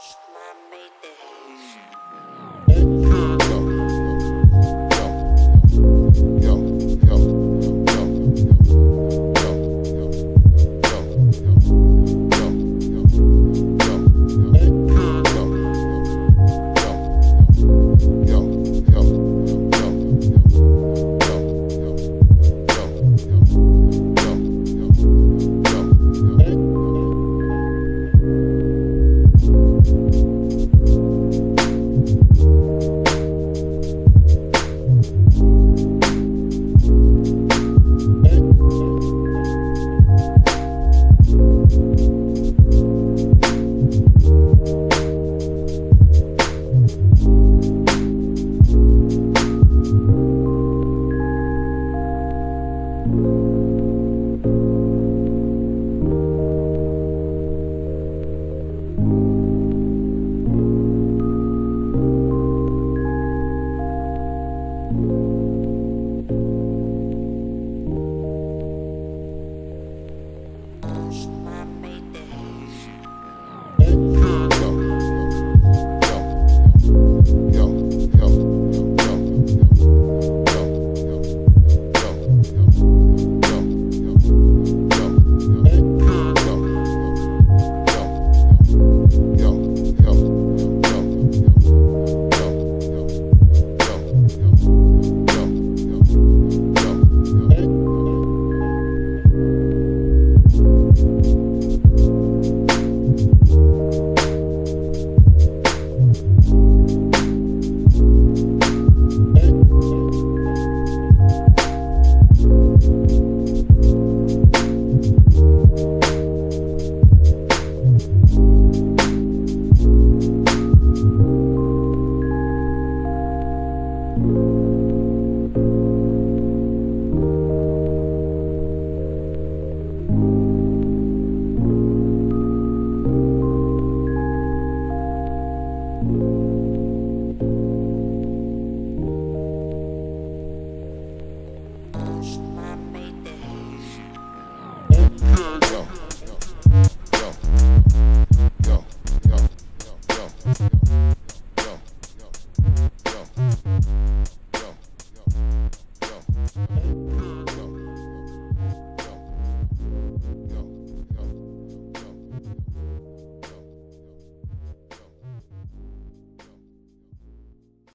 Thank Thank you.